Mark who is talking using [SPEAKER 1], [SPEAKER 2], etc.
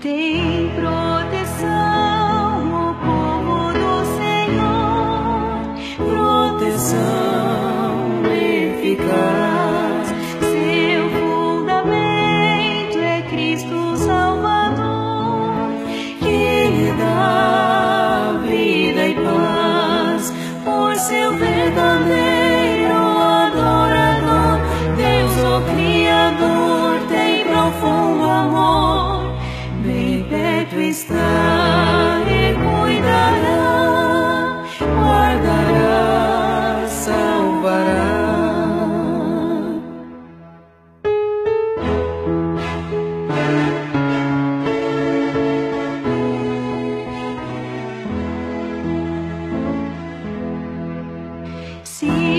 [SPEAKER 1] Tem proteção o povo do Senhor, proteção eficaz. perto está e cuidará, guardará, salvará. Sim.